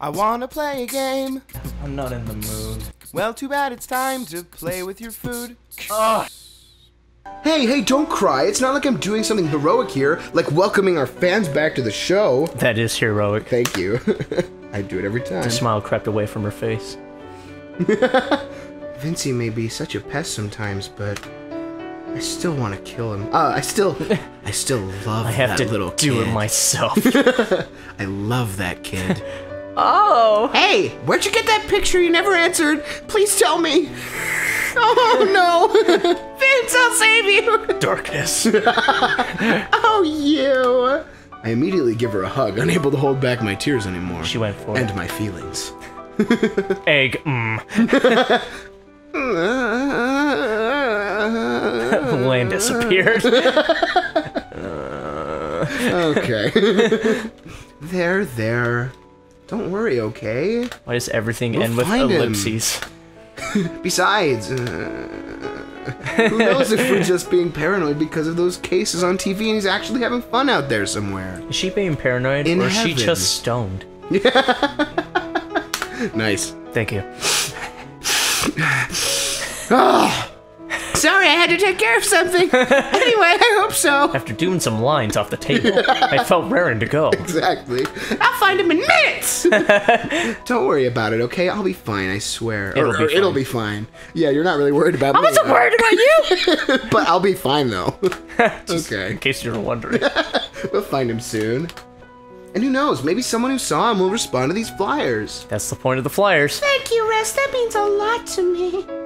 I wanna play a game. I'm not in the mood. Well, too bad it's time to play with your food. Ugh. Hey, hey, don't cry. It's not like I'm doing something heroic here, like welcoming our fans back to the show. That is heroic. Thank you. I do it every time. The smile crept away from her face. Vincey may be such a pest sometimes, but I still want to kill him. Uh, I still, I still love I have that to little do kid. it myself. I love that kid. Oh! hey, where'd you get that picture you never answered? Please tell me. Oh no, Vince, I'll save you. Darkness. Oh, you. I immediately give her a hug, unable to hold back my tears anymore. She went for it. and my feelings. Egg. Mm. Land disappeared. okay. there, there. Don't worry, okay? Why does everything We'll end with ellipses? Besides, uh, who knows if we're just being paranoid because of those cases on TV and he's actually having fun out there somewhere. Is she being paranoid In or is she just stoned? Nice. Thank you. Sorry, I had to take care of something. anyway, I hope so. After doing some lines off the table, I felt raring to go. Exactly. I'll find him in minutes. Don't worry about it, okay? I'll be fine, I swear. It'll or, be or it'll fine. be fine. Yeah, you're not really worried about I me. wasn't though. worried about you! but I'll be fine though. Just Okay. In case you're wondering. we'll find him soon. And who knows, maybe someone who saw him will respond to these flyers. That's the point of the flyers. Thank you, Rest. That means a lot to me.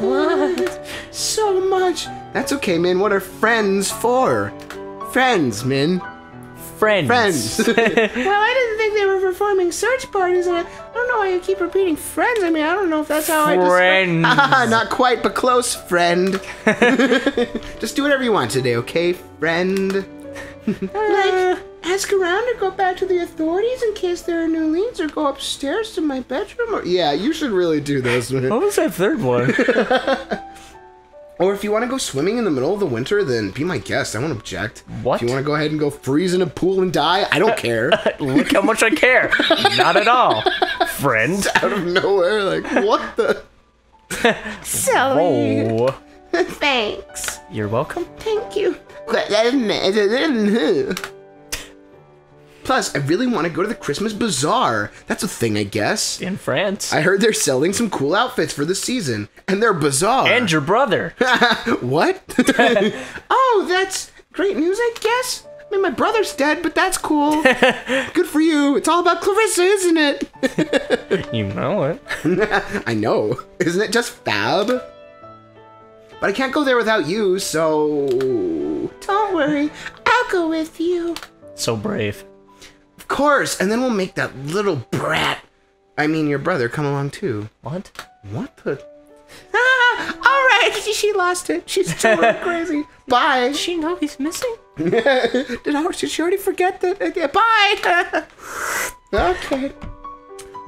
What? So much. That's okay, Min. What are friends for? Friends, Min. Friends. Friends. Well, I didn't think they were performing search parties, and I, I don't know why you keep repeating friends. I mean, I don't know if that's how I just. Friends. Ah, not quite, but close, friend. Just do whatever you want today, okay, friend? Like, ask around or go back to the authorities in case there are new leads, or go upstairs to my bedroom, or. Yeah, you should really do those. What was that third one? Or if you want to go swimming in the middle of the winter, then be my guest. I won't object. What? If you want to go ahead and go freeze in a pool and die, I don't care. Look how much I care. Not at all. Friend. Out of nowhere, like what the? Silly. Oh. Thanks. You're welcome. Thank you. Plus, I really want to go to the Christmas bazaar. That's a thing, I guess. In France. I heard they're selling some cool outfits for the season, and they're bizarre. and your brother. what? Oh, that's great news, I guess. I mean, my brother's dead, but that's cool. Good for you. It's all about Clarissa, isn't it? You know it. I know. Isn't it just fab? But I can't go there without you, so. don't worry, I'll go with you. So brave. Of course, and then we'll make that little brat. I mean, your brother come along too. What? What the? Ah, all right, she lost it. She's totally crazy. Bye. Does she know he's missing? Did, I, did she already forget that? Okay, bye. Okay.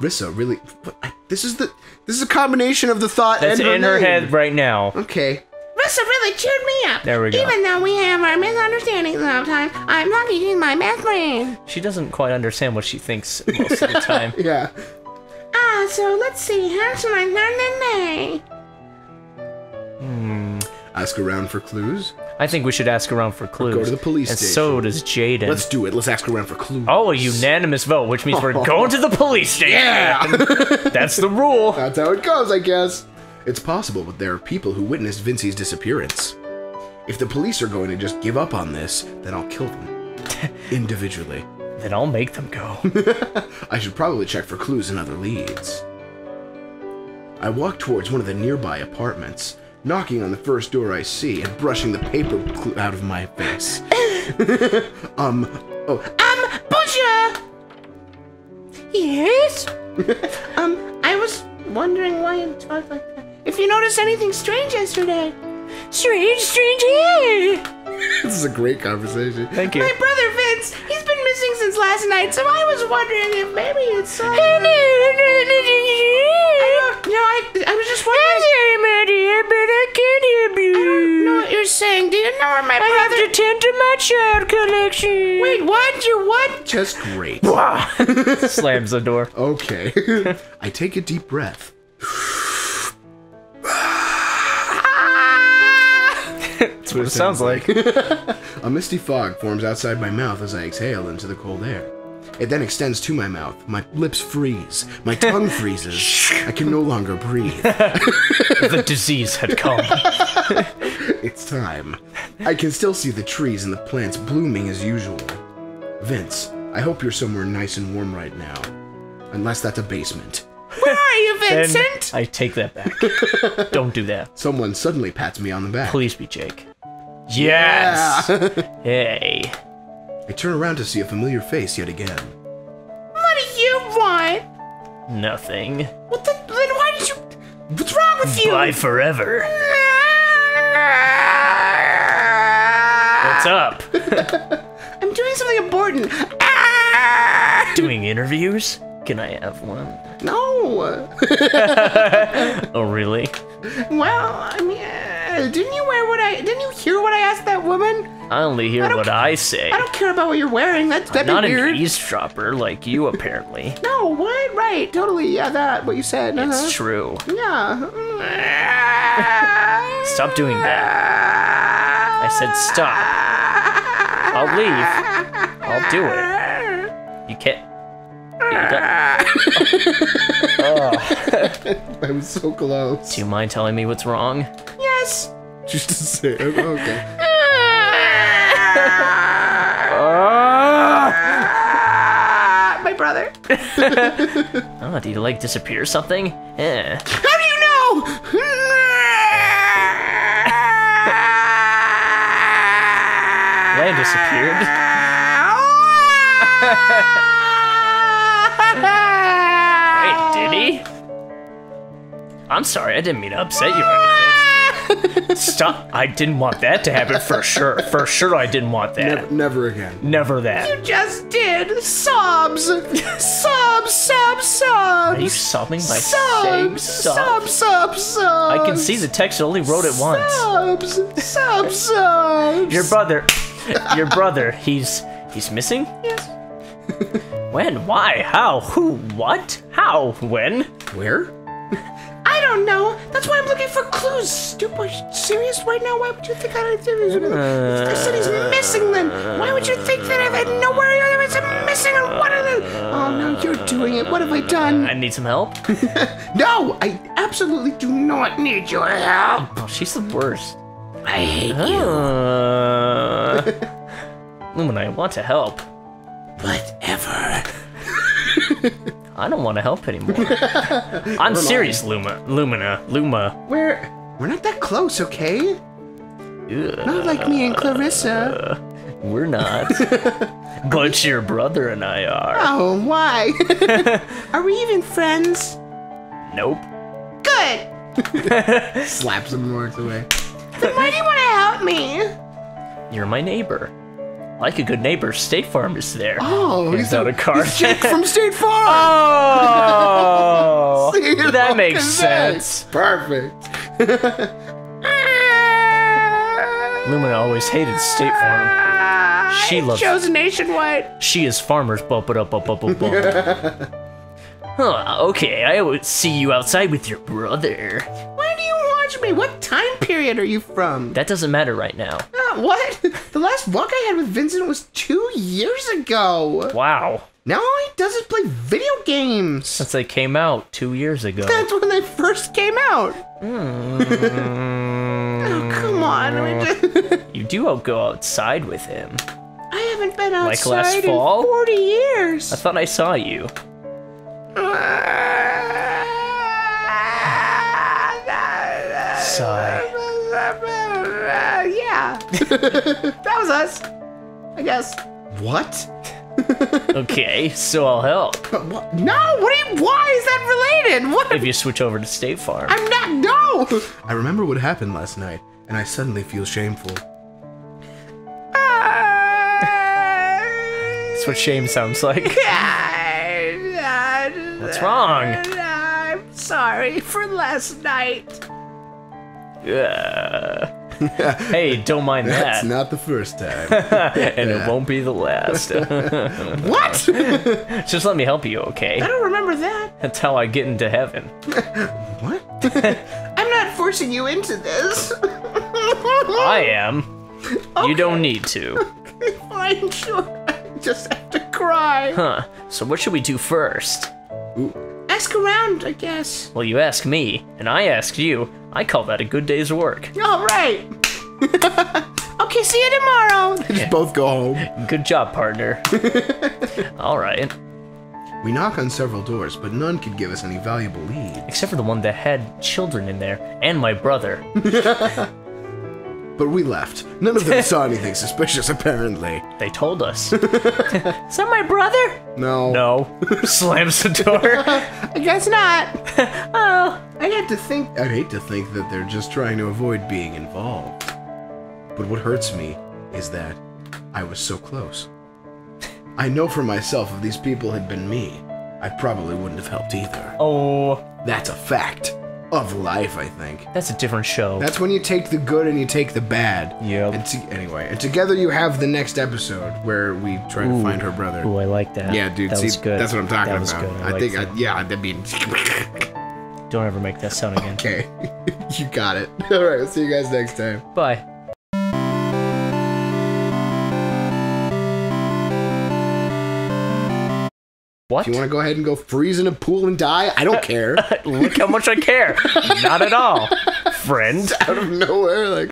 Rissa, really? what- I- This is the. This is a combination of the thought That's and in her name. head right now. Okay. Rissa really cheered me up. There we go. Even though we have our misunderstandings sometimes, I'm not using my best friend. She doesn't quite understand what she thinks most of the time. Yeah. Ah, so let's see. How should I learn today? Ask around for clues. I think we should ask around for clues. go to the police and station. so does Jaden. Let's do it. Let's ask around for clues. Oh, a unanimous vote, which means we're going to the police station. Yeah. That's the rule. That's how it goes, I guess. It's possible, but there are people who witnessed Vincey's disappearance. If the police are going to just give up on this, then I'll kill them. Individually. Then I'll make them go. I should probably check for clues and other leads. I walk towards one of the nearby apartments, knocking on the first door I see and brushing the paper out of my face. um, oh, Um, Busha! Yes? um, I was wondering why you talked like that. If you noticed anything strange yesterday. Strange, strange, yeah. this is a great conversation. Thank you. My brother Vince, he's been missing since last night, so I was wondering if maybe it's uh, some... I don't, no, I, I was just wondering... I'm here, but I can't hear you. I don't know what you're saying. Do you know where my I brother... to tend to my child collection. Wait, what? You what? Just great. Slams the door. Okay. I take a deep breath. What it sounds like. A misty fog forms outside my mouth as I exhale into the cold air. It then extends to my mouth. My lips freeze. My tongue freezes. I can no longer breathe. the disease had come. It's time. I can still see the trees and the plants blooming as usual. Vince, I hope you're somewhere nice and warm right now. Unless that's a basement. Where are you, Then Vincent? I take that back. Don't do that. Someone suddenly pats me on the back. Please be Jake. Yes. hey. I turn around to see a familiar face yet again. What do you want? Nothing. What the? Then why did you? What's wrong with you? Bye forever. What's up? I'm doing something important. Doing interviews? Can I have one? No. Oh, really? Well, I mean, uh, didn't you wear what I? Didn't you hear what I asked that woman? I only hear I what I say. I don't care about what you're wearing. That's that'd Not be an weird. eavesdropper like you, apparently. No, what? Right, totally. Yeah, that. What you said. It's uh-huh. true. Yeah. Stop doing that. I said stop. I'll leave. I'll do it. You can't. Oh, I was so close. do you mind telling me what's wrong? Yes. Just to say, okay. My brother. Oh, do you like disappear or something? Eh. How do you know? Land disappeared. Wait, did he? I'm sorry, I didn't mean to upset you or anything. Stop. I didn't want that to happen for sure. For sure, I didn't want that. Never, never again. Never that. You just did sobs, sobs, sobs, sobs. Are you sobbing by saying sobs, sobs, sobs, sobs. I can see the text only wrote it once. Sobs, sobs, sobs. Your brother, your brother, he's he's missing. Yes. When? Why? How? Who? What? How? When? Where? I don't know. That's why I'm looking for clues. Stupid. Serious right now? Why would you think I did I said he's missing then. Why would you think that I know where he is missing and what are the... Oh, no, you're doing it. What have I done? I need some help. No, I absolutely do not need your help. Oh, she's the worst. I hate Uh, Lumina, I want to help. Whatever. I don't want to help anymore. I'm serious, Luma. Lumina. Luma. We're... We're not that close, okay? Ugh, Not like me and Clarissa. Uh, we're not. but your brother and I are. Oh, why? are we even friends? Nope. Good. Slaps him and walks away. Why do you want to help me? You're my neighbor. Like a good neighbor, State Farm is there. Oh, Hands out a card. He's Jake from State Farm. Oh, See, that makes sense. Perfect. Lumina always hated State Farm. She loves. Chose nationwide. She is farmers. Bump it up, up, up, up, up. Huh, okay, I would see you outside with your brother. Why do you watch me? What time period are you from? That doesn't matter right now. What? The last walk I had with Vincent was two years ago. Wow. Now all he does is play video games. Since they came out two years ago. That's when they first came out. Mm, Oh, come on. You do go outside with him. I haven't been Like outside last fall? in 40 years. I thought I saw you. Sigh. Yeah. that was us. I guess. What? Okay, so I'll help. What? No, what are you, why is that related? What? If you switch over to State Farm. I'm not, no! I remember what happened last night, and I suddenly feel shameful. Ah! That's what shame sounds like. What's wrong? I'm sorry for last night. Yeah. hey, don't mind That's that. not the first time. and it won't be the last. what? Just let me help you, okay? I don't remember that. That's how I get into heaven. What? I'm not forcing you into this. I am. You don't need to. Fine, sure. I just have to cry. Huh. So what should we do first? Ask around, I guess. Well, you ask me, and I ask you. I call that a good day's work. All right. okay, see you tomorrow. Just both go home. Good job, partner. All right. We knock on several doors, but none could give us any valuable leads. Except for the one that had children in there, and my brother. But we left. None of them saw anything suspicious, apparently. They told us. Is that my brother? No. No. Slams the door. I guess not. Oh. I had to think. I'd hate to think that they're just trying to avoid being involved. But what hurts me is that I was so close. I know for myself if these people had been me, I probably wouldn't have helped either. Oh. That's a fact of life, I think. That's a different show. That's when you take the good and you take the bad. Yep. And to- anyway, and together you have the next episode where we try to find her brother. Ooh, I like that. Yeah, dude. That see, was good. that's what I'm talking that was about. Good. I, I, think. I, yeah, I mean, Don't ever make that sound again. okay, you got it. All right, we'll see you guys next time. Bye. What? If you want to go ahead and go freeze in a pool and die, I don't care. Look how much I care. Not at all, friend. Out of nowhere, like.